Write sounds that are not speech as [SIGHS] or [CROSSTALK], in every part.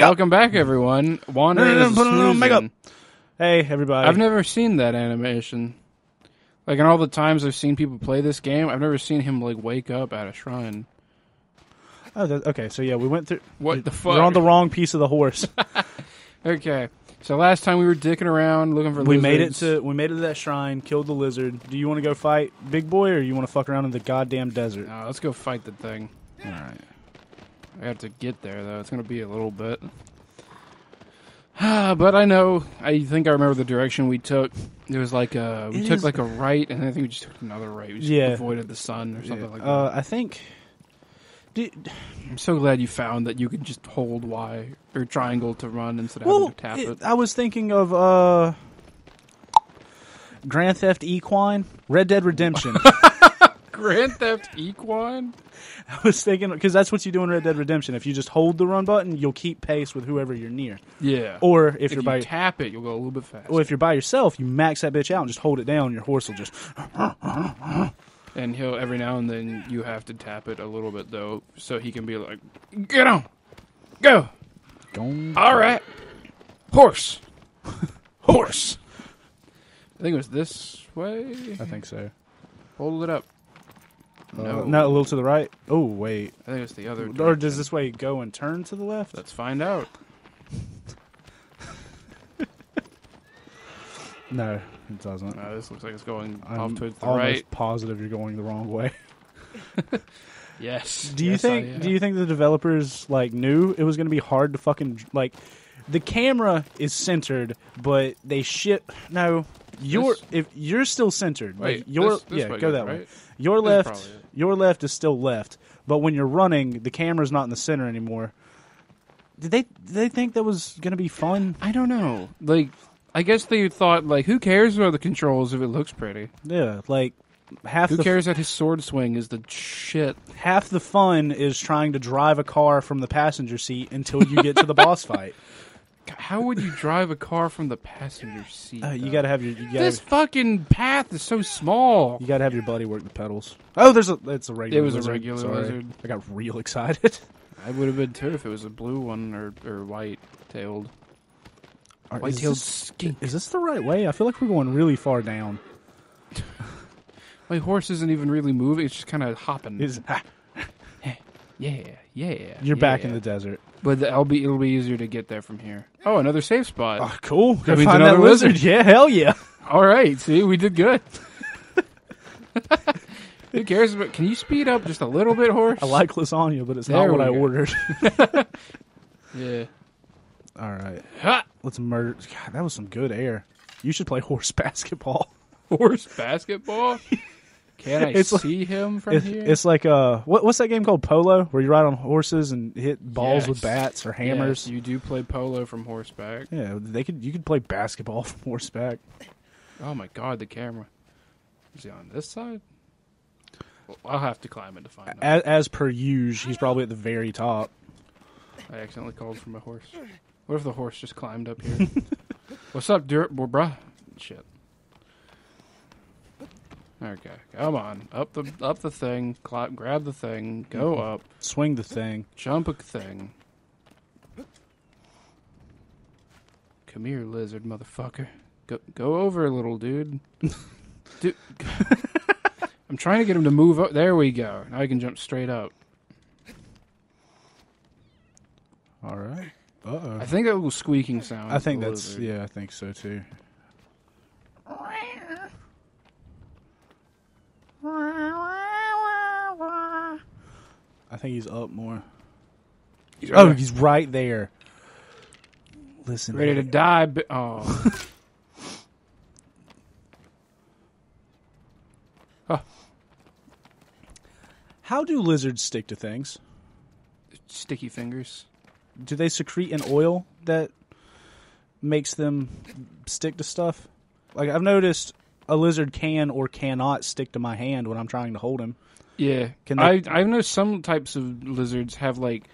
Welcome back, everyone. Wandering is put on snoozing. makeup. Hey, everybody. I've never seen that animation. Like in all the times I've seen people play this game, I've never seen him like wake up at a shrine. Oh, that, okay, so yeah, we went through. What the fuck? You're on the wrong piece of the horse. [LAUGHS] Okay, so last time we were dicking around looking for we made it to we made it to that shrine, killed the lizard. Do you want to go fight Big Boy, or you want to fuck around in the goddamn desert? No, let's go fight the thing. All right. I have to get there though. It's gonna be a little bit. [SIGHS] but I know. I think I remember the direction we took. It was like a we It took is- like a right, and I think we just took another right. We just Yeah. avoided the sun or something like that. Uh, I think. Dude, I'm so glad you found that you could just hold Y or triangle to run instead of well, having to tap it- it. I was thinking of uh, Grand Theft Equine, Red Dead Redemption. [LAUGHS] Grand Theft Equine. I was thinking because that's what you do in Red Dead Redemption. If you just hold the run button, you'll keep pace with whoever you're near. Yeah. Or if, if you're you by tap it, you'll go a little bit faster. well, if you're by yourself, you max that bitch out and just hold it down. Your horse will just. and he'll every now and then you have to tap it a little bit though, so he can be like, "Get on, go, Go. all right, horse, horse." I think it was this way. I think so. Hold it up. Uh, No, not a little to the right. Oh wait. I think it's the other. Or does this way go and turn to the left? Let's find out. [LAUGHS] No, it doesn't. No, this looks like it's going I'm off towards the almost right. positive you're going the wrong way. [LAUGHS] Yes. Do you Yes, I think? Do you think the developers like knew it was going to be hard to fucking like? The camera is centered, but they shit. No, you're This- if you're still centered. Wait, like your this- this yeah, go that way. Your left, your left is still left, but when you're running, the camera's not in the center anymore. Did they? Did they think that was going to be fun? I don't know. Like, I guess they thought like, who cares about the controls if it looks pretty? Yeah, like half Who cares that his sword swing is the shit? half the fun is trying to drive a car from the passenger seat until you get to the boss [LAUGHS] fight. How would you drive a car from the passenger seat? Uh, you though? got to have your you got This fucking path is so small. you got to have your buddy work the pedals. Oh, there's a it's a regular. It was a regular Sorry. lizard. I got real excited. I would have been too if it was a blue one or or white tailed. Is White tailed this, skink. is this the right way? I feel like we're going really far down. [LAUGHS] My horse isn't even really moving; it's just kind of hopping. Is yeah, yeah. you're back in the desert? But the, I'll be. It'll be easier to get there from here. Oh, another safe spot. Oh, cool. Go find that lizard. lizard. Yeah, hell yeah. [LAUGHS] All right, see, we did good. [LAUGHS] Who cares about? Can you speed up just a little bit, horse? I like lasagna, but it's There not what I go. ordered. [LAUGHS] Yeah. All right, Ha! let's murder. God, that was some good air. You should play horse basketball. Horse basketball. Can I It's like- see him from It- here? it's like uh, what, what's that game called? Polo, where you ride on horses and hit balls with bats or hammers. Yes, you do play polo from horseback. Yeah, they could. You could play basketball [LAUGHS] from horseback. Oh my god, the camera. Is he on this side? Well, I'll have to climb it to find out. As, as per usual, he's probably at the very top. I accidentally called from a horse. What if the horse just climbed up here? [LAUGHS] What's up, dirt, bruh? Shit. Okay, come on, up the up the thing, grab the thing, go Mm-hmm. up, Swing the thing. jump a thing. Come here, lizard motherfucker. Go go over, a little dude. [LAUGHS] dude. [LAUGHS] I'm trying to get him to move up. There we go. Now I can jump straight up. All right. Uh oh. I think that little squeaking sound. I think that's lizard. yeah. I think so too. I think he's up more. He's Oh, right he's right there. Listen, ready to die. Bi- oh, [LAUGHS] How do lizards stick to things? sticky fingers. Do they secrete an oil that makes them stick to stuff? Like I've noticed, a lizard can or cannot stick to my hand when I'm trying to hold him. Yeah, Can they- I I know some types of lizards have like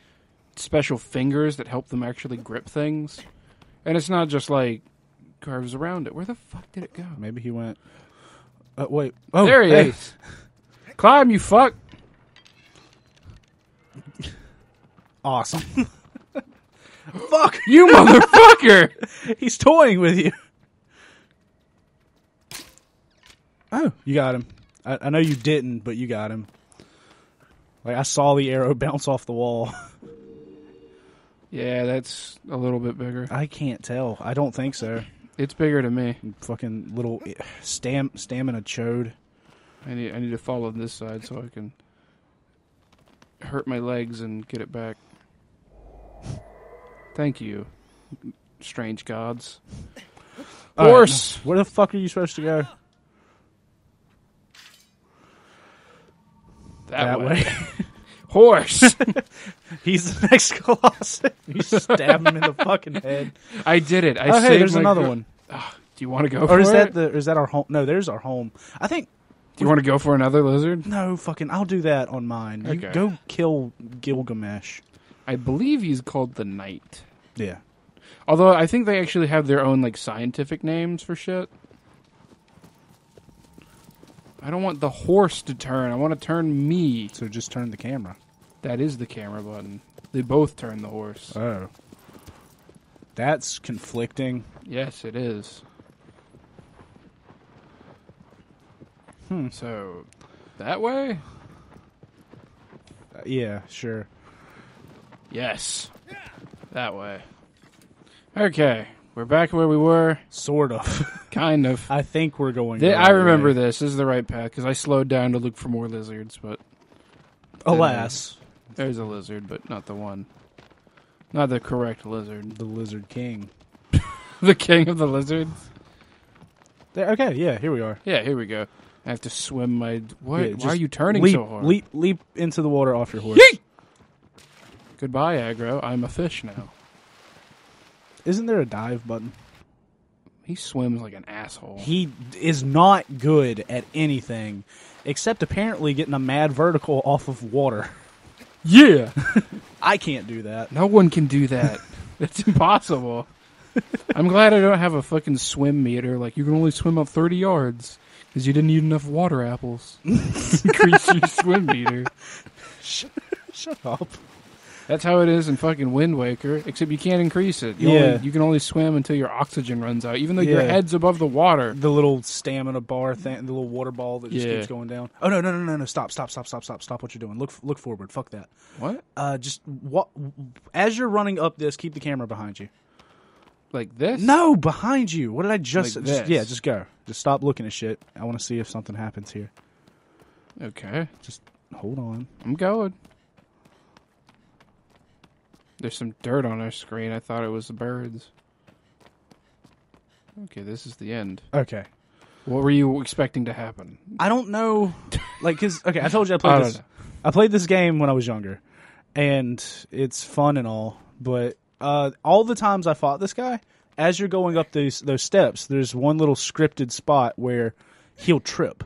special fingers that help them actually grip things, and it's not just like curves around it. Where the fuck did it go? Maybe he went. Uh, wait. Oh, there he hey. is. Climb, you fuck. Awesome. [LAUGHS] Fuck! You motherfucker! [LAUGHS] He's toying with you. Oh, you got him. I, I know you didn't, but you got him. Like I saw the arrow [LAUGHS] bounce off the wall. yeah, that's a little bit bigger. I can't tell. I don't think so. It's bigger to me. Fucking little eh, stam stamina chode. I need I need to follow this side so I can hurt my legs and get it back. Thank you, strange gods. All right, Horse. where the fuck are you supposed to go? That, way. [LAUGHS] Horse. [LAUGHS] He's the next Colossus. [LAUGHS] You stab him in the fucking head. I did it. I oh, saved hey, there's another gr- one. Ah, do you want to go for Or is that the? Or is that our home? No, there's our home. I think. Do you want to go for another lizard? No, fucking. I'll do that on mine. You go kill Gilgamesh. I believe he's called the Knight. Yeah. Although I think they actually have their own like scientific names for shit. I don't want the horse to turn. I want to turn me. So just turn the camera. That is the camera button. They both turn the horse. Oh. That's conflicting. Yes, it is. Hmm. So, that way? Uh, yeah, sure. Yes. That way. Okay, we're back where we were. Sort of. [LAUGHS] Kind of. I think we're going. Th- I remember way. this. This is the right path because I slowed down to look for more lizards, but Alas, there's a lizard, but not the one. Not the correct lizard. the Lizard King. [LAUGHS] The king of the lizards? There, okay, yeah, here we are. Yeah, here we go. I have to swim my. What? Yeah, Why are you turning leap, so hard? Leap, leap into the water off your horse. Yeet! Goodbye, aggro. I'm a fish now. Isn't there a dive button? He swims like an asshole. He is not good at anything except apparently getting a mad vertical off of water. [LAUGHS] Yeah. [LAUGHS] I can't do that. No one can do that. [LAUGHS] That's impossible. I'm glad I don't have a fucking swim meter. Like you can only swim up 30 yards because you didn't eat enough water apples. Increase your swim meter. Shut up. That's how it is in fucking Wind Waker. Except you can't increase it. You Yeah. Only, you can only swim until your oxygen runs out, even though your head's above the water. The little stamina bar thing, the little water ball that just Yeah. keeps going down. Oh no, no, no, no, no! Stop, stop, stop, stop, stop, stop! What you're doing? Look, look forward. Fuck that. What? Uh, just what? As you're running up this, keep the camera behind you. Like this? No, behind you. What did I just? Like just- yeah, just go. Just stop looking at shit. I want to see if something happens here. Okay, Just hold on. I'm going. There's some dirt on our screen. I thought it was the birds. Okay, this is the end. Okay. What were you expecting to happen? I don't know, like, cause okay, I told you I [LAUGHS] played I this. know. I played this game when I was younger, and it's fun and all. But uh, all the times I fought this guy, as you're going up those those steps, there's one little scripted spot where he'll trip.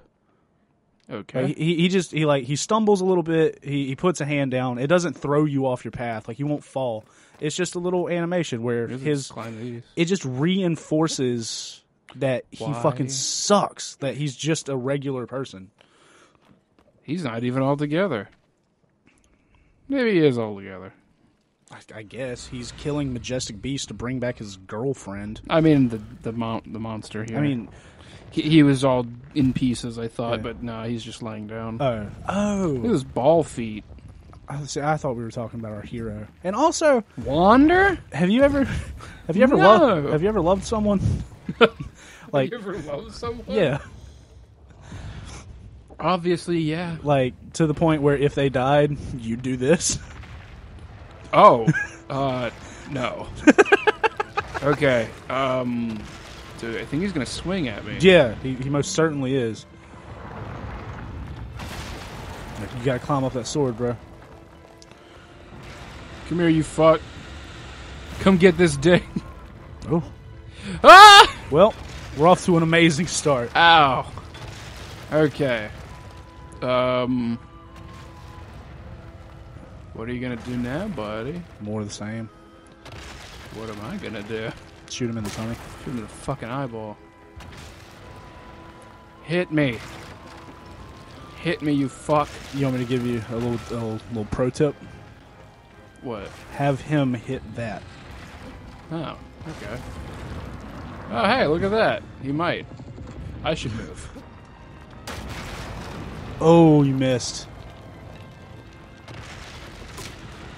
Okay. Like, he he just he like he stumbles a little bit. He he puts a hand down. It doesn't throw you off your path. Like you won't fall. It's just a little animation where his climb these. it just reinforces that he Why? fucking sucks. That he's just a regular person. He's not even all together. Maybe he is all together. I, guess he's killing majestic beast to bring back his girlfriend. I mean the the mon- the monster here. I mean, he, he was all in pieces. I thought, Yeah. but no, he's just lying down. oh, oh, at was ball feet. I, see, I thought we were talking about our hero. And also, Wander? have you ever, have you ever No. loved, have you ever loved someone? [LAUGHS] like, you ever love someone? yeah, Obviously, yeah. like to the point where if they died, you'd do this. Oh, uh, no. okay. Um, dude, I think he's gonna swing at me. Yeah, he, he most certainly is. Like, You gotta climb up that sword, bro. Come here, you fuck. Come get this dick. Oh, ah! well, we're off to an amazing start. Ow. Okay. Um. What are you gonna do now, buddy? More of the same. What am I gonna do? Shoot him in the tummy. Shoot him in the fucking eyeball. Hit me. Hit me, you fuck. You want me to give you a little, a little, little pro tip? What? Have him hit that. Oh, okay. Oh, hey, look at that. He might. I should move. Oh, you missed.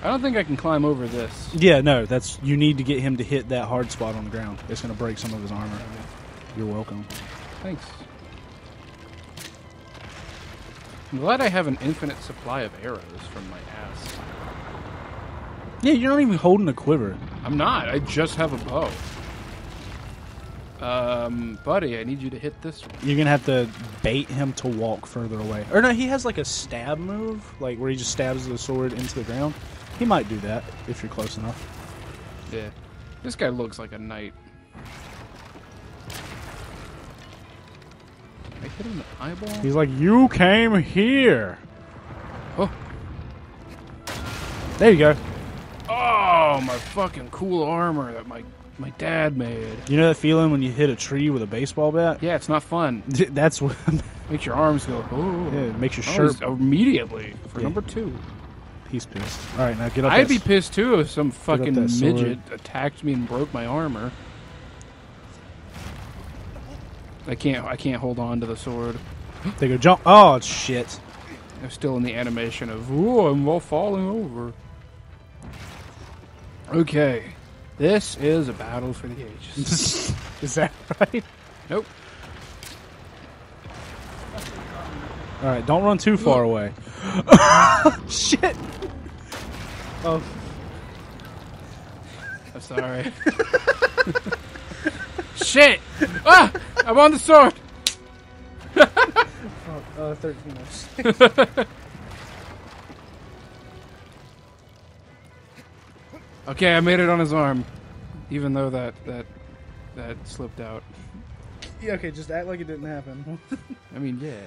I don't think I can climb over this. Yeah, no, that's you need to get him to hit that hard spot on the ground. It's going to break some of his armor. You're welcome. Thanks. I'm glad I have an infinite supply of arrows from my ass. Yeah, you're not even holding a quiver. I'm not. I just have a bow. Um, buddy, I need you to hit this one. You're gonna have to bait him to walk further away. Or no, he has like a stab move, like where he just stabs the sword into the ground. He might do that if you're close enough. Yeah. This guy looks like a knight. I hit him in the eyeball? He's like, "You came here." Oh. There you go. Oh, my fucking cool armor that my my dad made. You know that feeling when you hit a tree with a baseball bat? Yeah, it's not fun. [LAUGHS] That's what. Makes your arms go. Oh, yeah, it makes your Oh, shirt. he's- immediately for Yeah. number two. He's pissed. All right, now get up. I'd be pissed too if some fucking that sword. midget attacked me and broke my armor. I can't. I can't hold on to the sword. They go jump. Oh shit! I'm still in the animation of ooh, I'm all falling over. Okay, this is a battle for the ages. [LAUGHS] [LAUGHS] Is that right? nope. All right, don't run too far away. [LAUGHS] shit! Oh, I'm sorry. [LAUGHS] Shit! Ah! I'm on the sword. [LAUGHS] uh, thirteen. Okay, I made it on his arm, even though that that that slipped out. Yeah, okay, just act like it didn't happen. I mean, yeah.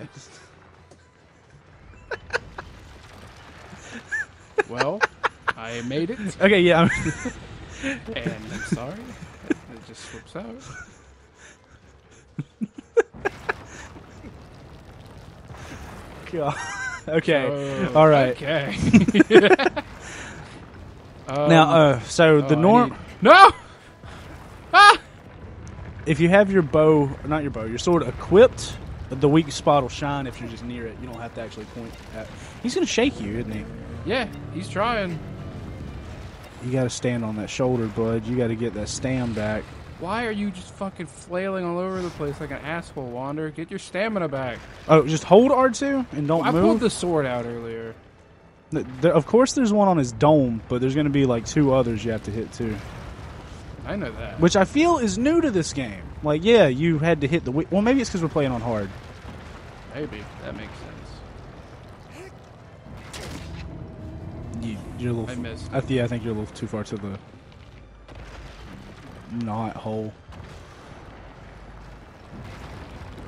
Well, I made it, okay, yeah. And I'm sorry. It just slips out. God. okay. Oh, All right. Okay. [LAUGHS] Um, Now, uh, so the oh, I norm. need- No. Ah! If you have your bow, not your bow, your sword equipped, the weak spot will shine if you're just near it. You don't have to actually point at. He's gonna shake you, isn't he? Yeah, he's trying. You got to stand on that shoulder, bud. You got to get that stam back. Why are you just fucking flailing all over the place like an asshole, Wander? Get your stamina back. Oh, just hold R2 and don't I pulled move. the sword out earlier. There- of course, there's one on his dome, but there's going to be like two others you have to hit too. I know that. Which I feel is new to this game. Like, yeah, you had to hit the. Well, maybe it's because we're playing on hard. Maybe that makes sense. You, you're a little. I missed. I, yeah, I think you're a little too far to the knot hole.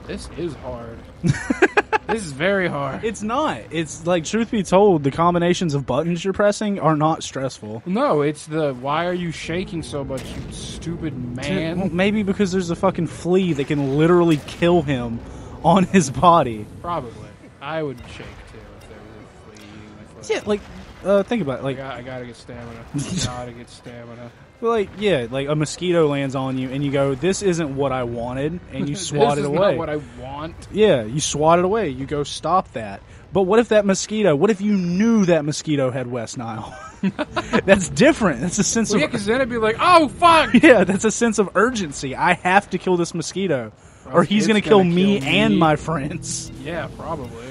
This is hard. [LAUGHS] this is very hard. It's not. It's like, truth be told, the combinations of buttons you're pressing are not stressful. No, it's the why are you shaking so much, you stupid Well, man? maybe because there's a fucking flea that can literally kill him on his body. Probably. I would shake too if there was a flea eating my foot. Yeah, like, uh, think about it. I, Like, got, I gotta get stamina. [LAUGHS] gotta get stamina. But like, yeah, like a mosquito lands on you, and you go, "This isn't what I wanted," and you [LAUGHS] swat this it is away. Not what I want. Yeah, you swat it away. You go, stop that. But what if that mosquito? What if you knew that mosquito had West Nile? [LAUGHS] that's different. That's a sense Well, yeah, of because then it'd be like, oh fuck. yeah. That's a sense of urgency. I have to kill this mosquito, or he's gonna kill gonna me kill and me. my friends. Yeah, probably.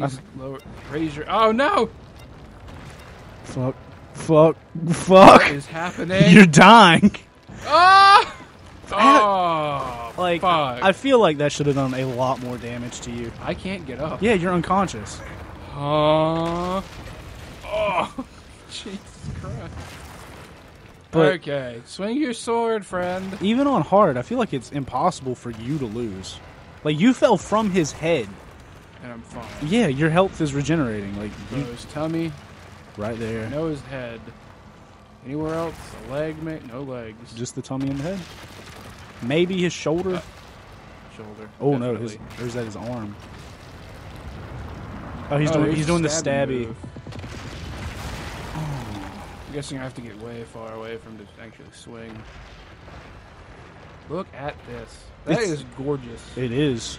Please lower, raise your. Oh no! Fuck, fuck, fuck! is happening? [LAUGHS] You're dying. Ah! Oh, Like fuck! I feel like that should have done a lot more damage to you. I can't get up. Yeah, you're unconscious. Uh, oh, [LAUGHS] Jesus Christ. But- okay, swing your sword, friend. Even on hard, I feel like it's impossible for you to lose. Like you fell from his head. And I'm fine. Yeah, your health is regenerating. Like So you, his tummy, right there. no his head. Anywhere else? A leg, mate? No legs. Just the tummy and the head. Maybe his shoulder. Uh, shoulder. oh no, his definitely. or is that his arm? Oh, he's Oh, doing there's he's doing the stabby I'm guessing I have to get way far away from to actually swing. Look at this. That It's- is gorgeous. It is.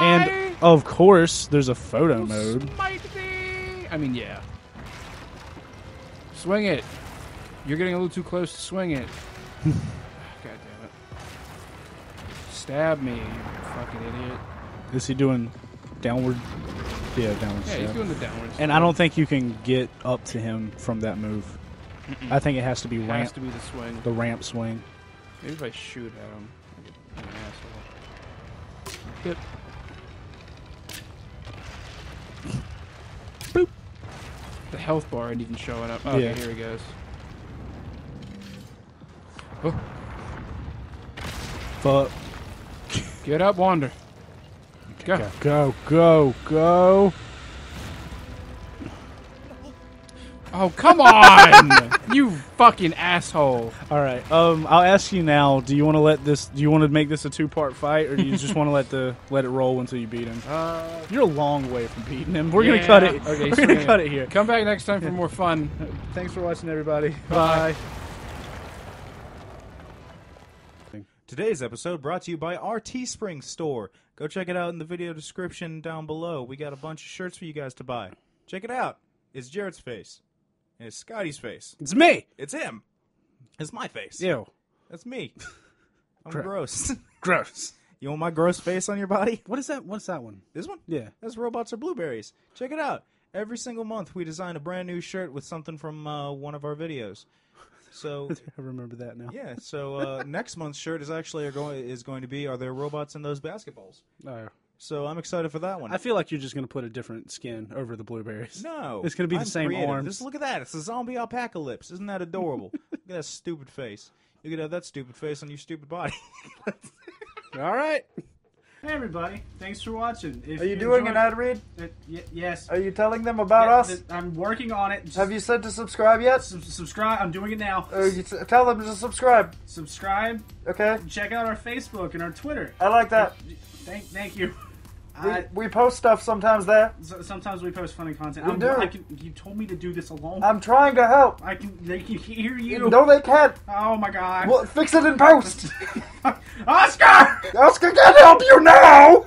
And of course, there's a photo mode. Might be. I mean, yeah. Swing it. You're getting a little too close to swing it. [LAUGHS] God damn it. Stab me, you fucking idiot. Is he doing downward? Yeah, downward. Yeah, he's doing the downwards. And I don't think you can get up to him from that move. I think it has to be It has to be the swing. the ramp swing. Maybe if I shoot at him, I get an asshole. Yep. The health bar ain't even showing up. Okay, Yeah. here he goes. Oh, Fuck. get up, Wander. Go. Go, go, go, go. Oh, come on! [LAUGHS] you fucking asshole. All right. Um, I'll ask you now. Do you want to let this? Do you want to make this a two-part fight, or do you just [LAUGHS] want to let the let it roll until you beat him? Uh, You're a long way from beating him. We're Yeah, gonna cut it. okay, We're swing gonna cut it here. come back next time for more fun. Thanks for watching, everybody. Bye. Today's episode brought to you by our Teespring store. Go check it out in the video description down below. We got a bunch of shirts for you guys to buy. Check it out. It's Jared's face. And it's Scotty's face. It's me. It's him. It's my face. Ew. That's me. [LAUGHS] I'm Gro- gross. [LAUGHS] Gross. you want my gross face on your body? What is that? What's that one? This one? Yeah. That's Robots or Blueberries. Check it out. Every single month we design a brand new shirt with something from uh, one of our videos. So [LAUGHS] I remember that now. yeah, so uh, next month's shirt is actually going is going to be Are there robots in those basketballs? Oh. So I'm excited for that one. I feel like you're just gonna put a different skin over the blueberries. No, It's gonna be the I'm same creative. arms. Just look at that. It's a zombie apocalypse. Isn't that adorable? [LAUGHS] look at that stupid face. You could have that stupid face on your stupid body. [LAUGHS] All right. Hey everybody, thanks for watching. If Are you doing an ad read? Uh, ad? yes. Are you telling them about us? I'm working on it. Have you said to subscribe yet? subscribe? I'm doing it now. Or you s- tell them to subscribe. Subscribe. Okay, Check out our Facebook and our Twitter. I like that. Thank, thank you. We, I, we post stuff sometimes there. so- sometimes we post funny content. We I'm- do. I can, you told me to do this alone. I'm trying to help. I can. They can hear you. No, they can't. Oh my god. Well, fix it in post. [LAUGHS] Oscar! Oscar can't help you now.